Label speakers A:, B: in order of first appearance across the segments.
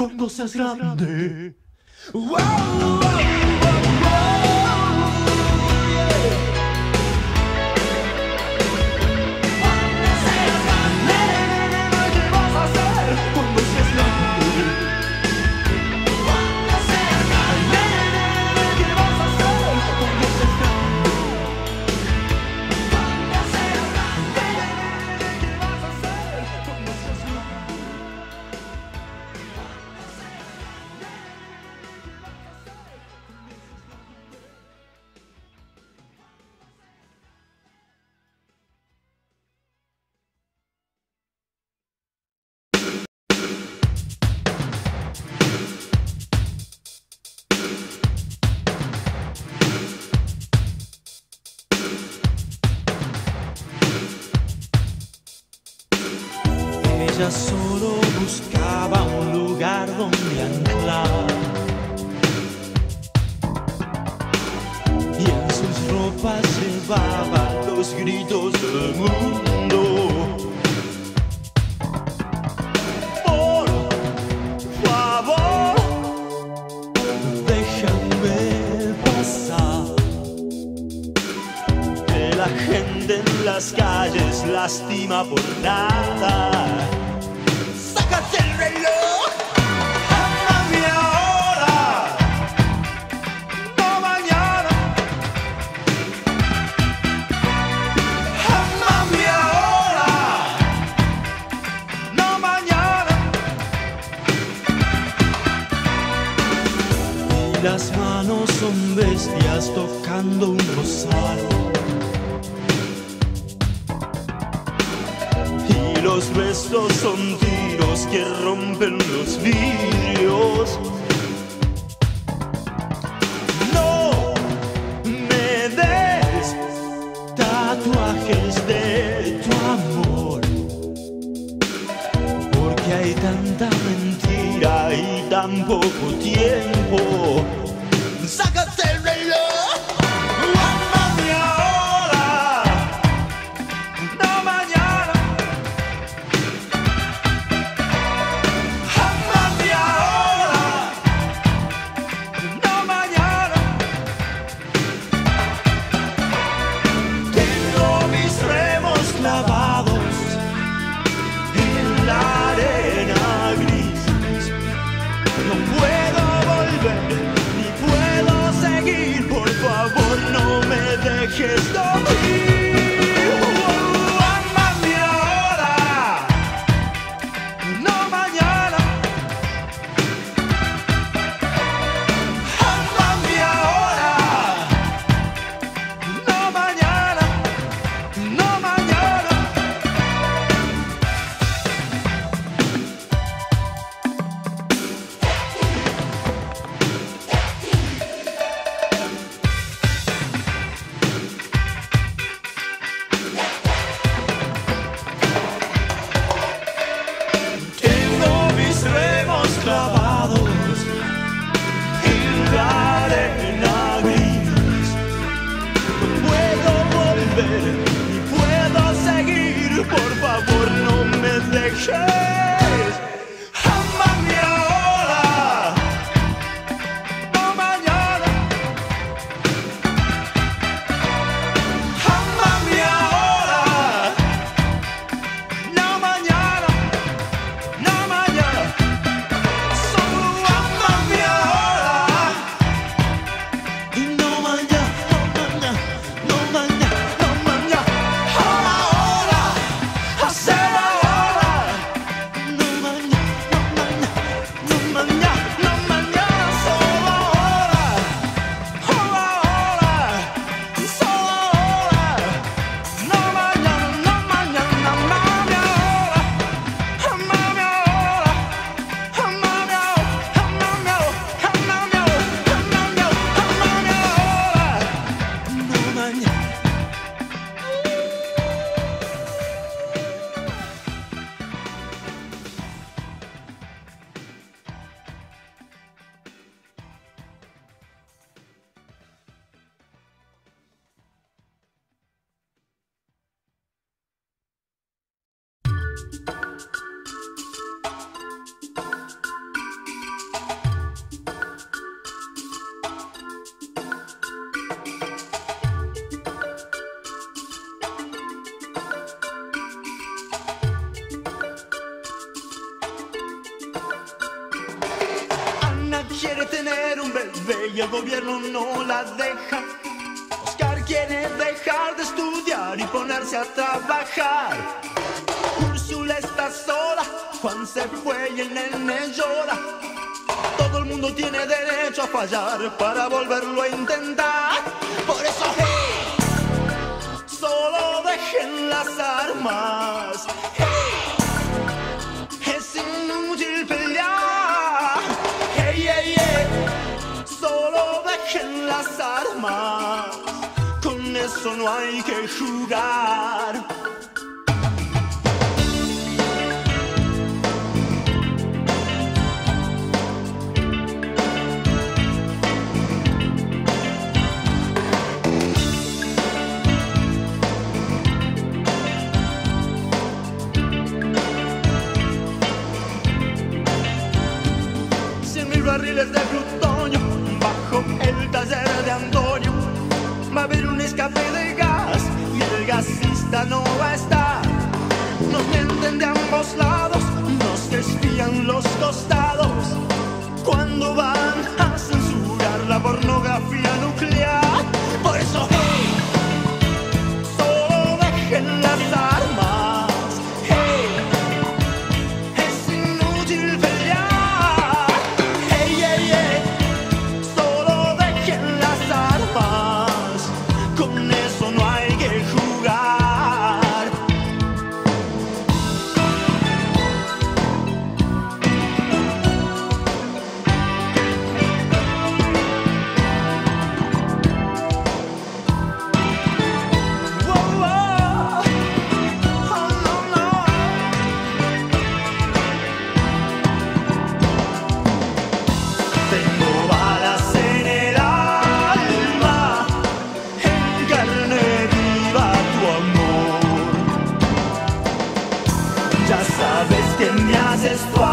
A: cuando seas grande? un
B: rosal. Y los besos son tiros que rompen los vidrios.
A: No me des tatuajes de tu amor, porque hay tanta mentira y tan poco tiempo. Revolution! fallar para volverlo a intentar. Por eso, hey, solo dejen las armas. Hey, es inútil pelear. Hey, hey, hey, solo dejen las armas. Con eso no hay que jugar. escapé del gas y el gasista no va a estar. Nos mienten de ambos lados, nos desvían los costados. Cuando van a censurar la pornografía nuclear.
B: Christ.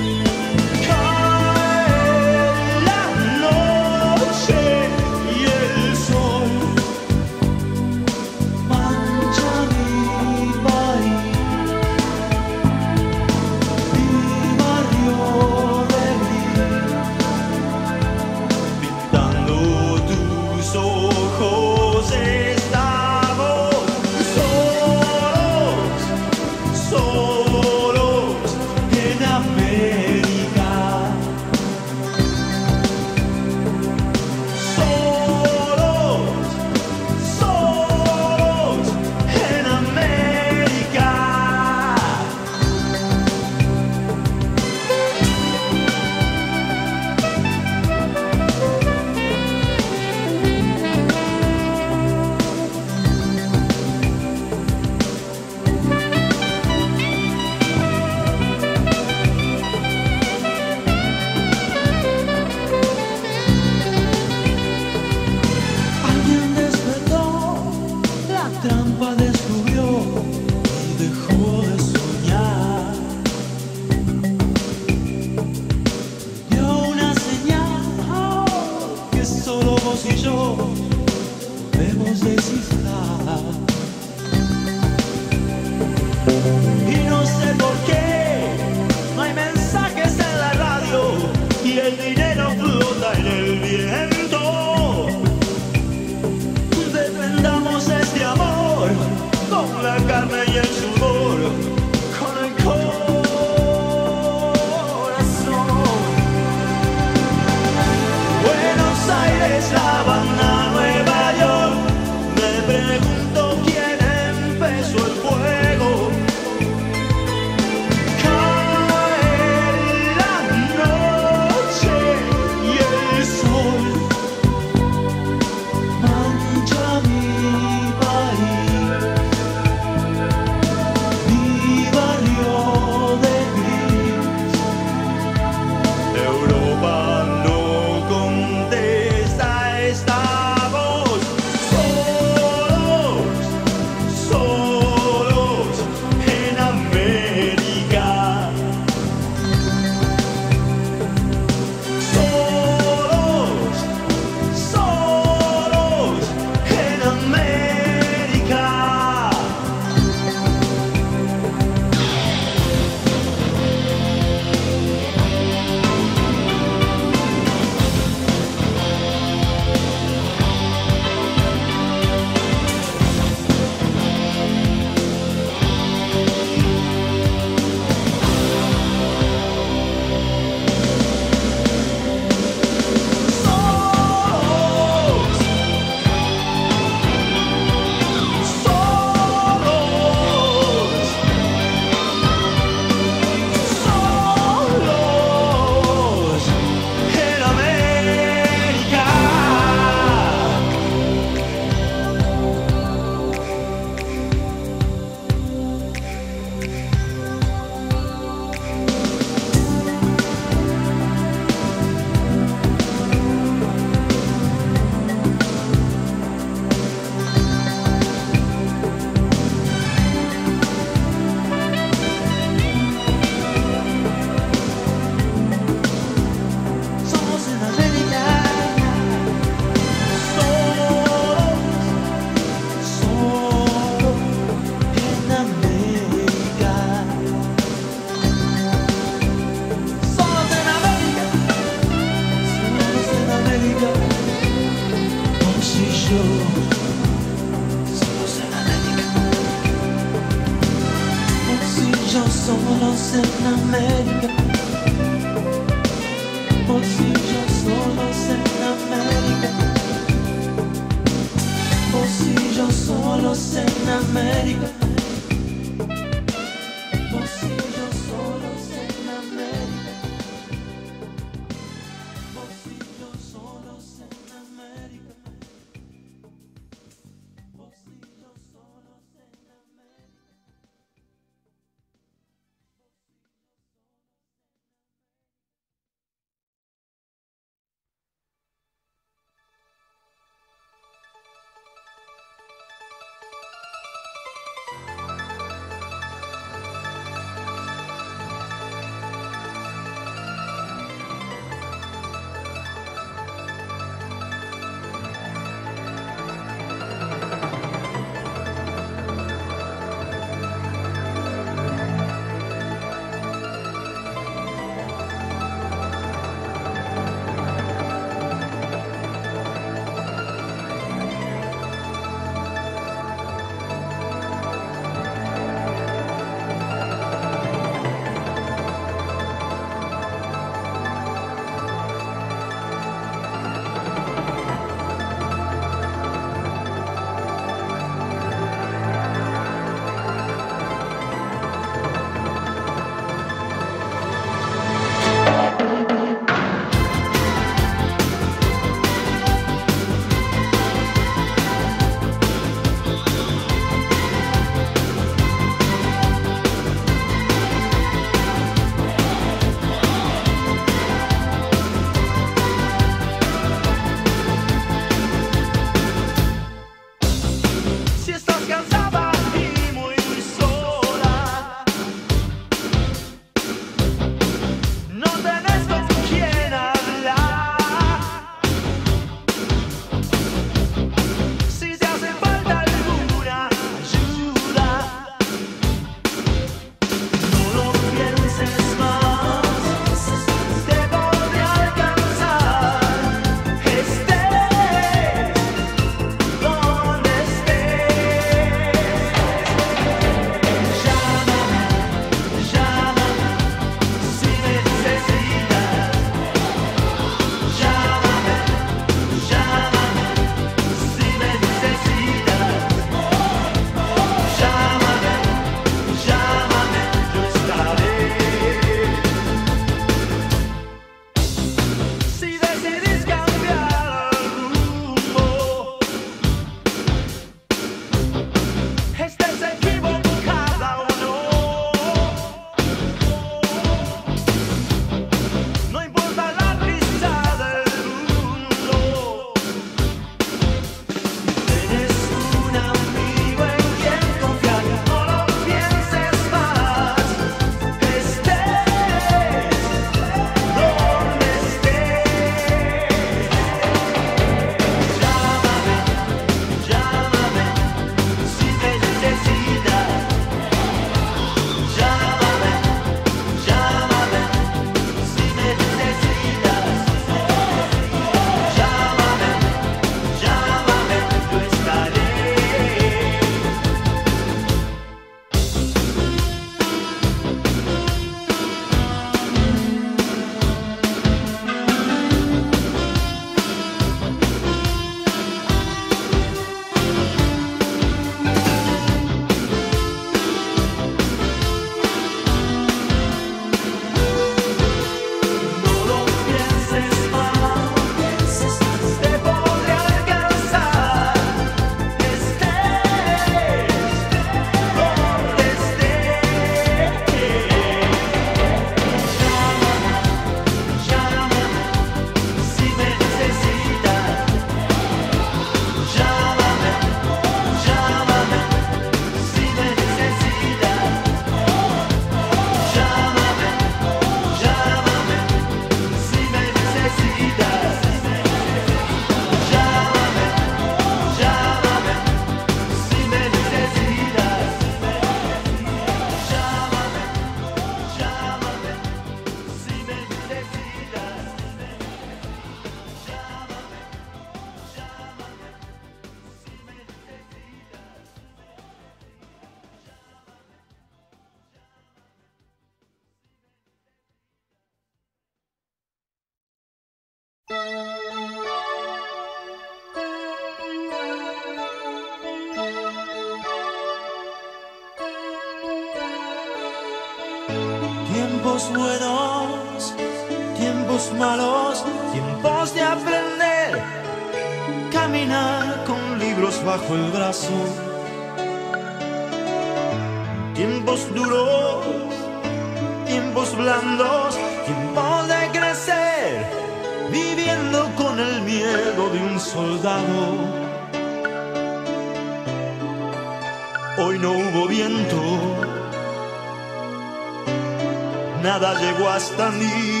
B: Hasta mí.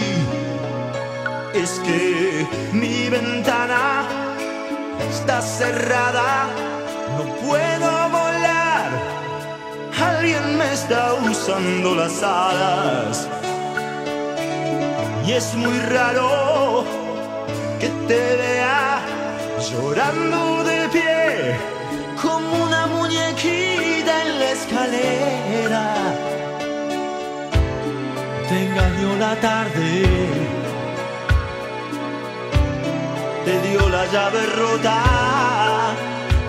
B: Es que mi ventana está cerrada, no puedo volar. Alguien me está usando las alas. Y es muy raro que te vea llorando engañó la tarde, te dio la llave rota.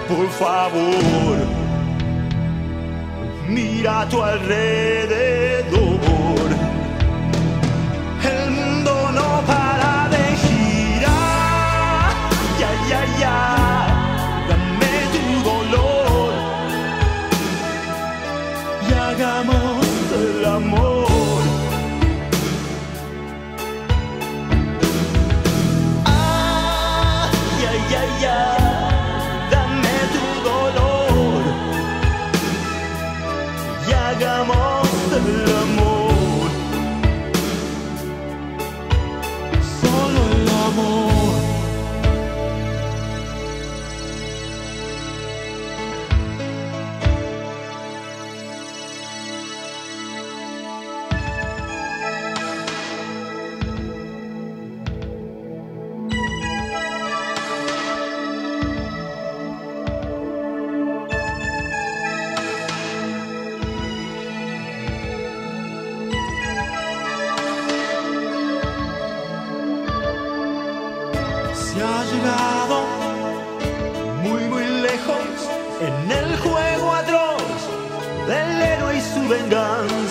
B: Por favor, mira a tu alrededor.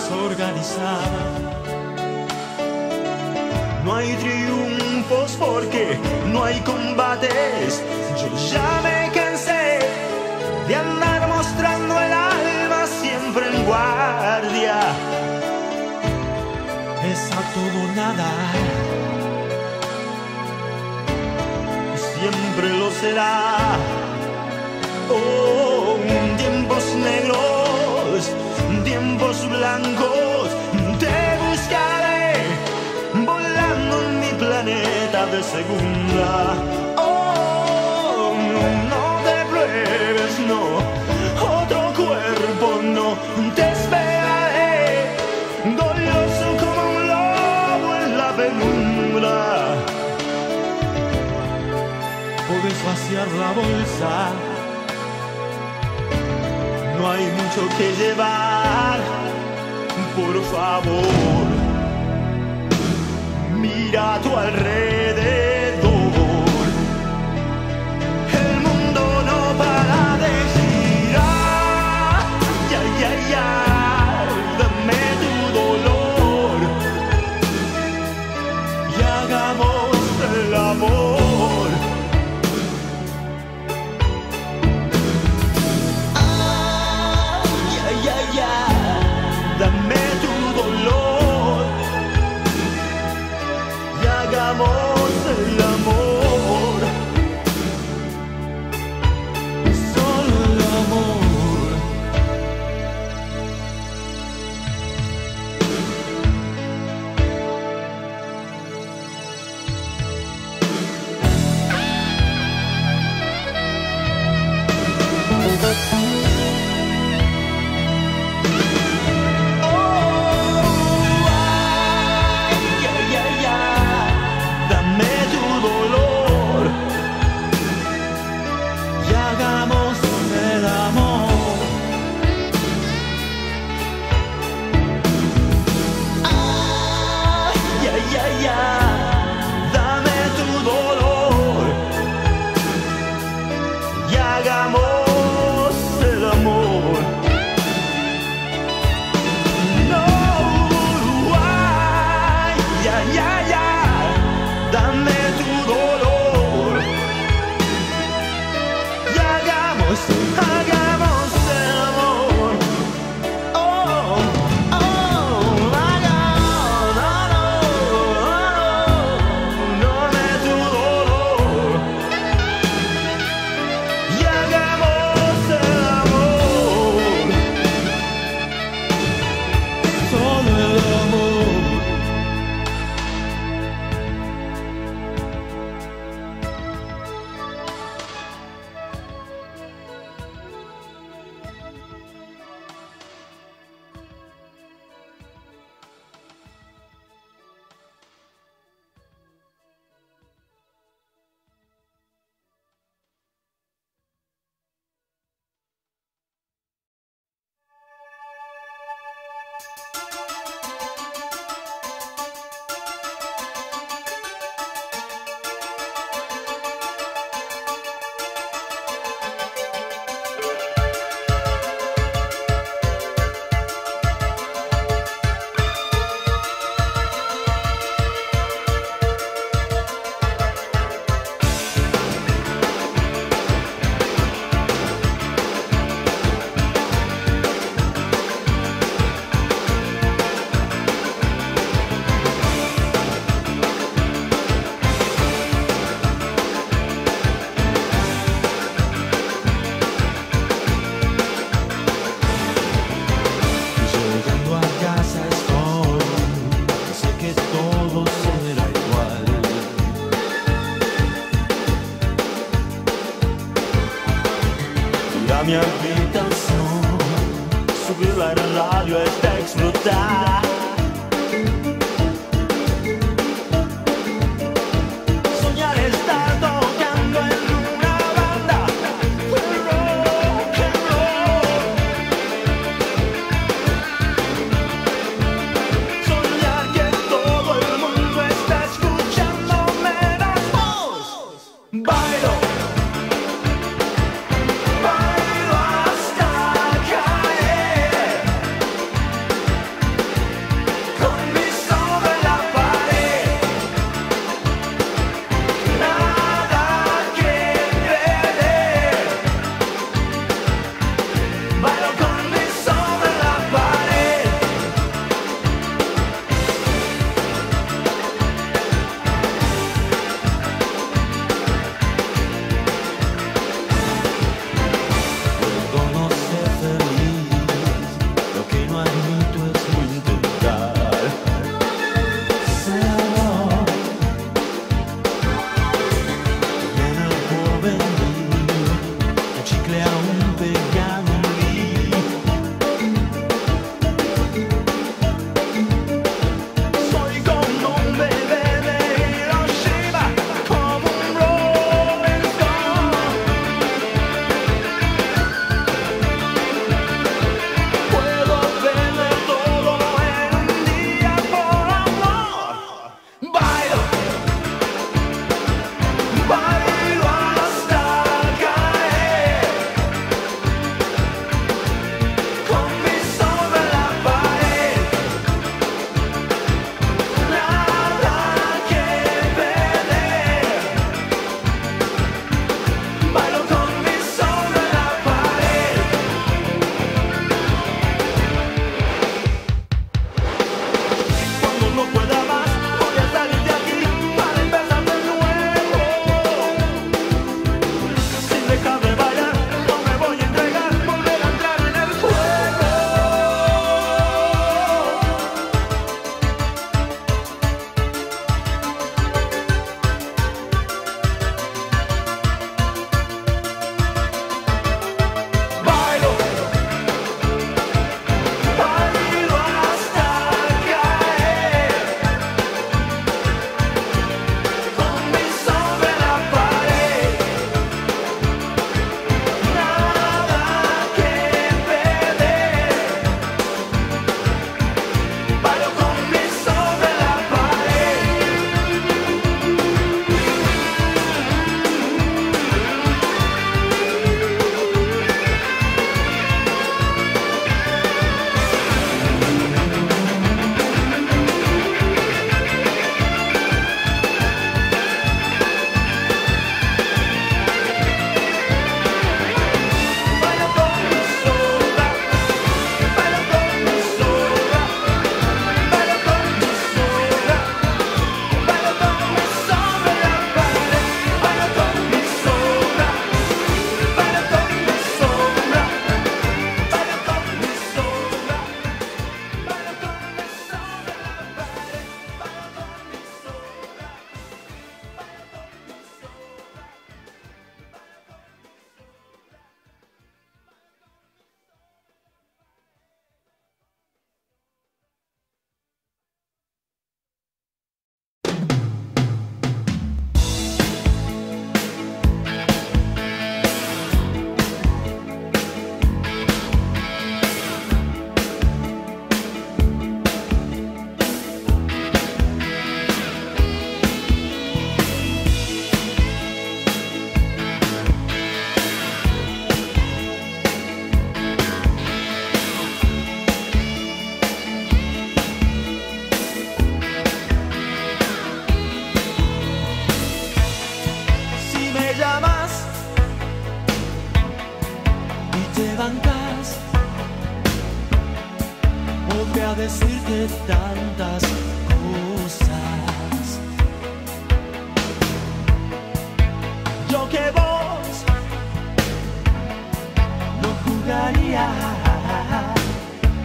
B: Venganza organizada. No hay triunfos porque no hay combates. Yo ya me cansé de andar mostrando el alma siempre en guardia. Es a todo nada. siempre lo será. Oh, tiempos negros, tiempos blancos, te buscaré volando en mi planeta de segunda. Oh, no, no te pruebes, no, otro cuerpo no, te esperaré, goloso como un lobo en la penumbra puedes vaciar la bolsa. No hay mucho que llevar, por favor. Mira a tu alrededor.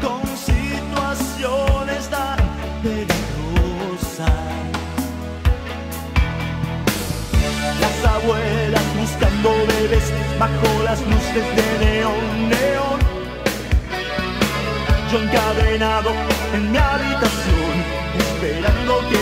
B: con situaciones tan peligrosas. Las abuelas buscando bebés bajo las luces de neón, neón. Yo encadenado en mi habitación esperando que